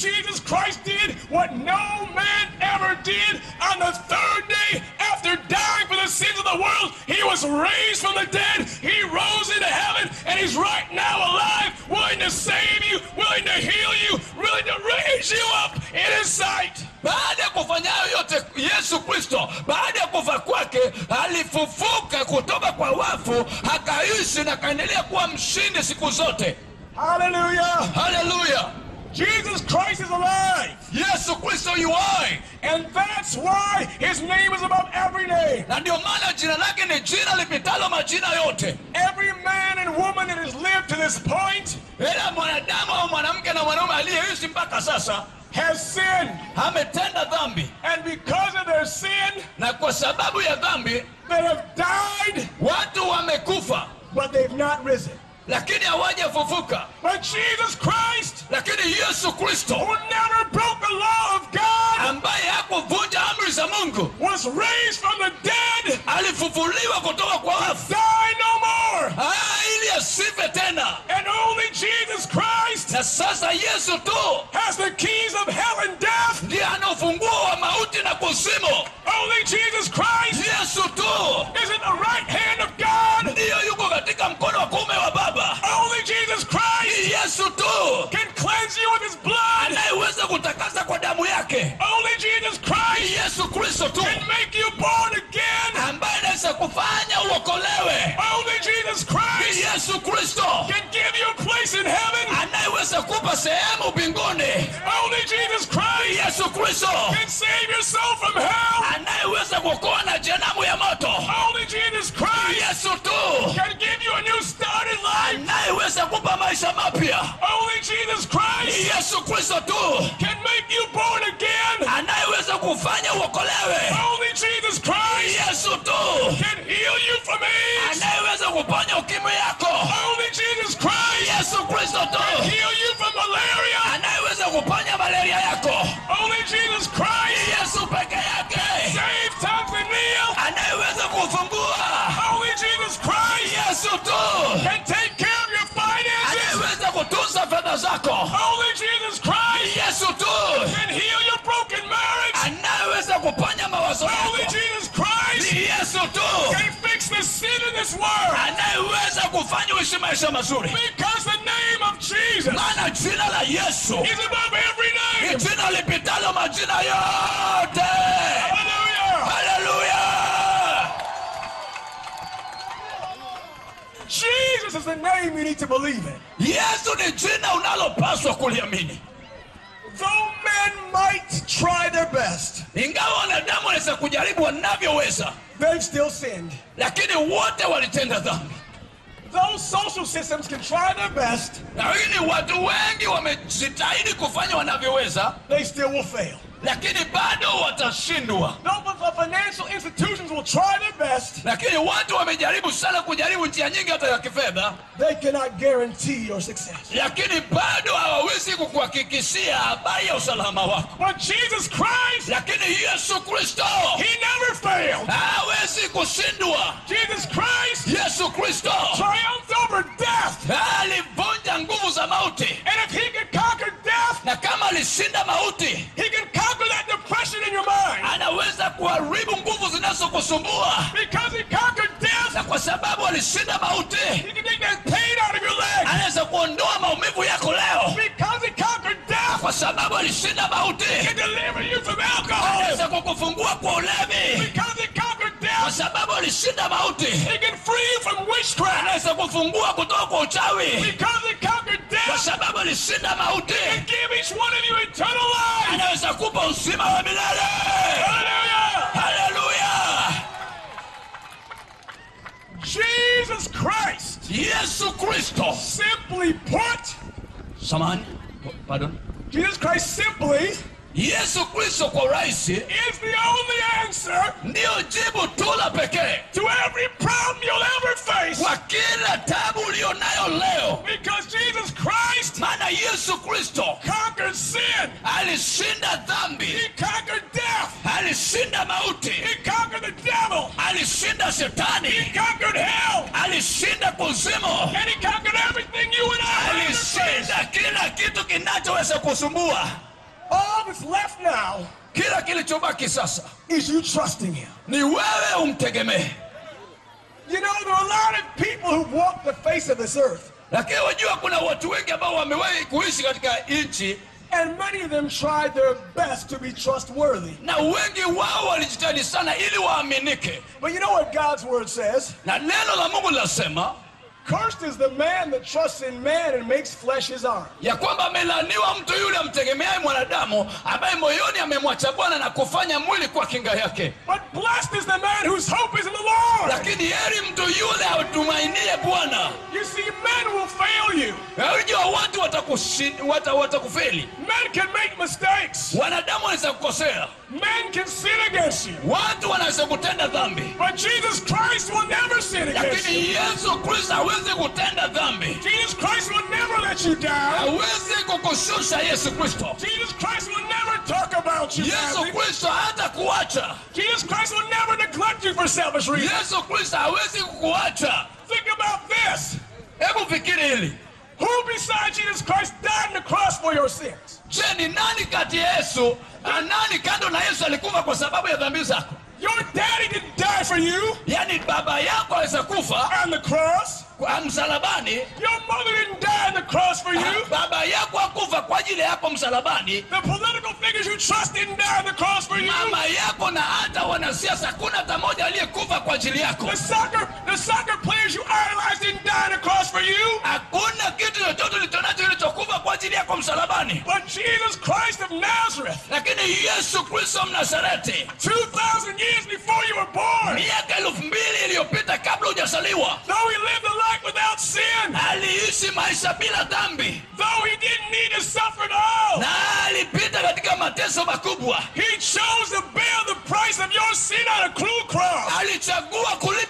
Jesus Christ did what no man ever did on the third day after dying for the sins of the world. He was raised from the dead. He rose into heaven and he's right now alive, willing to save you, willing to heal you, willing to raise you up in his sight. baada ya kufanya yote yesu kristo baada ya kufa kwake alifufuka kutoka kwa wafu akaishi na akaendelea kuwa mshindi siku zote Hallelujah. haleluya Jesus Christ is alive. yesu kristo yuwai And that's why his name is above every name. na ndio maana jina lake ni jina lipitalo majina yote Every man and woman that has lived to this point ila mwanadamu au mwanamke na mwanaume aliyeishi mpaka sasa has sinned. ametenda dhambi And because of their sin, na kwa sababu ya dhambi they have died, watu wamekufa but they've not risen. lakini hawajafufuka But Jesus Christ, lakini yesu kristo. Who never broke the law of God, ambaye hakuvunja amri za mungu. Was raised from the dead, alifufuliwa kutoka kwa wafu. Die no more. Ah, ili asife tena. And only Jesus Christ na sasa yesu tu has the keys of hell and death. ndiye ana ufunguo wa mauti na kuzimu. Only Jesus Christ kristo tu. Can make you born again. ambaye anaweza kufanya uokolewe. Only Jesus ni Christ yesu kristo. can give you a place in heaven. anayeweza kupa sehemu mbinguni. Only Jesus ni Christ yesu kristo. can save your soul from hell. anayeweza kuokoa na jehanamu ya moto. Only Jesus ni Christ yesu tu. can give you a new start in life. anayeweza kupa maisha mapya. Only Jesus ni Christ yesu kristo tu. can kufanya uokolewe Only Jesus Christ. Yesu tu. Can heal you from AIDS. anayeweza kuponya ukimwi yako. Only Jesus Christ. Yesu kristo can heal you from malaria. anayeweza kuponya malaria yako. Only Jesus Christ. Yesu peke yake. Save Tanzania. anayeweza kufungua. Only Jesus Christ. Yesu tu. Can take care of your finances. anayeweza kutunza fedha zako. Only Jesus Christ kuponya mawazo yako Jesus Christ ni yesu tu can fix the sin in this world. anayeweza kufanya uishi maisha mazuri Because the name of Jesus maana jina la yesu is above every ni name. jina lipitalo majina yote Hallelujah. haleluya Jesus is the name you need to believe in. yesu ni jina unalopaswa kuliamini Though men might try their best, ingawa wanadamu wanaweza kujaribu wanavyoweza they've still sinned. lakini wote walitenda dhambi Though social systems can try their best, lakini watu wengi wamejitahidi kufanya wanavyoweza they still will fail. lakini bado watashindwa Though the financial institutions will try their best, lakini watu wamejaribu sana kujaribu njia nyingi hata ya kifedha. They cannot guarantee your success. lakini bado hawawezi kukuhakikishia habari ya usalama wako. But Jesus Christ, lakini yesu kristo He never failed. hawezi kushindwa. Jesus Christ yesu kristo. triumphed anaweza kuharibu nguvu zinazokusumbua. Because He conquered death, na kwa sababu alishinda mauti He can take that pain out of your leg. anaweza kuondoa maumivu yako leo. Because He conquered death, kwa sababu alishinda mauti He can deliver you from alcohol. anaweza kukufungua kwa ulevi. Because He conquered kwa death, sababu alishinda mauti He can free you from witchcraft. anaweza kufungua kutoka kwa uchawi. Because He conquered kwa death, sababu alishinda mauti and give each one of you eternal life. anaweza kupa uzima wa milele Hallelujah. haleluya Jesus Christ, yesu kristo simply put, samani pardon Jesus Christ simply yesu kristo kwa urahisi is the only answer ndiyo jibu tu la pekee to every problem you'll ever face. kwa kila tabu uliyo nayo leo Because Jesus Christ maana yesu kristo conquered sin. alishinda dhambi He conquered death. alishinda mauti He conquered the devil. alishinda He shetani conquered hell. Alishinda kuzimu And he conquered everything you and I would ever face. alishinda kila kitu kinachoweza kusumbua All that's left now kila kilichobaki sasa is you trusting him. ni wewe umtegemee You know, there are a lot of people who walk the face of this earth, lakini wajua kuna watu wengi ambao wamewahi kuishi katika nchi and many of them tried their best to be trustworthy. na wengi wao walijitahidi sana ili waaminike But you know what God's word says? na neno la mungu linasema Cursed is the man that trusts in man and makes flesh his arm. ya kwamba amelaniwa mtu yule amtegemeaye mwanadamu ambaye moyoni amemwacha bwana na kufanya mwili kwa kinga yake But blessed is the man whose hope is in the Lord. lakini heri mtu yule autumainie bwana You see, men will fail you. unajua watu watakushin- wata- watakufeli Men can make mistakes. wanadamu wanaweza kukosea Men can sin against you. watu wanaweza kutenda dhambi But Jesus Christ will never sin against you. lakini yesu kristo hawezi kutenda dhambi Jesus Christ will never let you down. hawezi kukushusha yesu kristo Jesus Christ will never talk about you yesu kristo hata kuacha Jesus Christ will never neglect you for selfish reasons. yesu kristo hawezi kukuacha Think about this. hebu fikiri hili Who besides Jesus Christ died on the cross for your sins? je ni nani kati ya yesu nani kando na yesu alikufa kwa sababu ya dhambi zako Your daddy didn't die for you yaani baba yako aweza kufa on the cross. Kwa msalabani Your mother didn't die on the cross for you. baba yako akufa kwa ajili yako msalabani The political figures you trust didn't die on the cross for you. mama yako na hata wanasiasa hakuna hata mmoja aliyekufa kwa ajili yako The soccer, the soccer players you idolized didn't die on the cross for you. hakuna kitu chochote ulichonacho ajili yako msalabani But Jesus Christ of Nazareth, lakini yesu kristo mnazareti 2,000 years before you were born, miaka elfu mbili iliyopita kabla hujasaliwa though he lived a life without sin, aliishi maisha bila dhambi though he didn't need to suffer at all, na alipita katika mateso makubwa he chose to bear the price of your sin on a cruel cross. alichagua kulipa